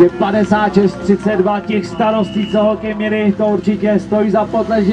Takže 56-32 těch starostí, co hokej měli, to určitě stojí za potlež.